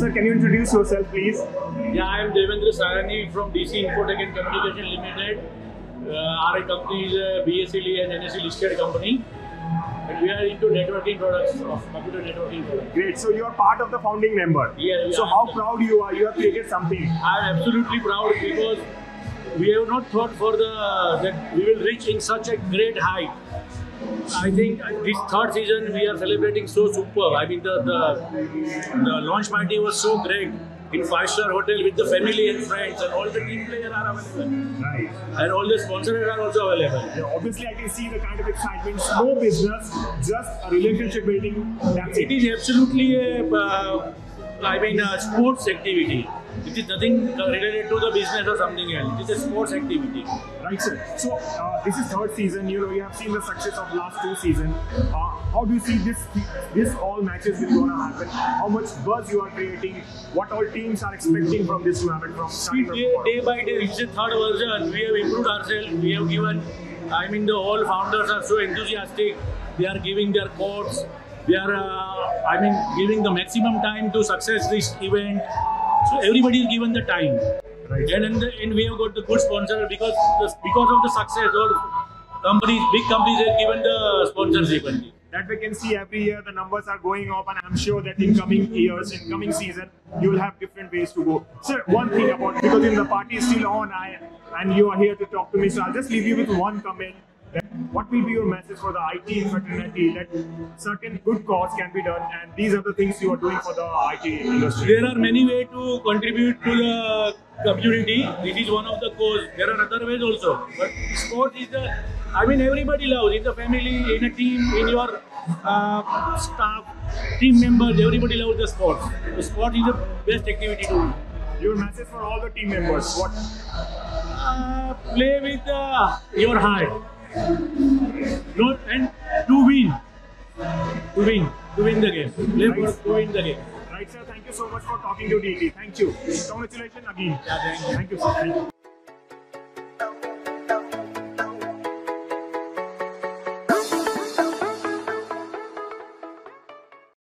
can you introduce yourself, please? Yeah, I am Devendra Sayani from DC Infotech and Communication Limited. Uh, our company is a BSE and NSE listed company. And we are into networking products, of computer networking products. Great. So you are part of the founding member. Yeah. So how proud you are? You have created something. I am absolutely proud because we have not thought for the that we will reach in such a great height. I think this third season we are celebrating so superb. I mean the the, the launch party was so great in five star hotel with the family and friends and all the team players are available Right. and all the sponsors are also available. Yeah, obviously, I can see the kind of excitement. No business, just a relationship building. That's It it. is absolutely a uh, I mean a sports activity. It is nothing related to the business or something else. It is a sports activity. Right, sir. So uh, this is third season. You know, you have seen the success of last two seasons. Uh, how do you see this? This all matches will gonna happen. How much buzz you are creating? What all teams are expecting from this tournament? From from day, day by day, it's the third version. We have improved ourselves. We have given, I mean, the all founders are so enthusiastic. They are giving their codes. They are, uh, I mean, giving the maximum time to success this event. So everybody is given the time. Right. And in the end, we have got the good sponsor because the, because of the success. All companies, big companies, have given the sponsors only. that we can see every year the numbers are going up and i'm sure that in coming years in coming season you will have different ways to go sir one thing about because in the party is still on I, and you are here to talk to me so i'll just leave you with one comment that what will be your message for the IT fraternity that certain good cause can be done and these are the things you are doing for the IT industry There are many ways to contribute to the community. This is one of the cause. There are other ways also. But sport is the, I mean, everybody loves. In the family, in a team, in your uh, staff, team members, everybody loves the sport. The sport is the best activity to do. your message for all the team members what Uh, play with uh, your heart. Not and to win. To win. To win the game. Play for to win the game. right sir thank you so much for talking to DT thank you congratulations again Yeah, thank you. thank you sir thank you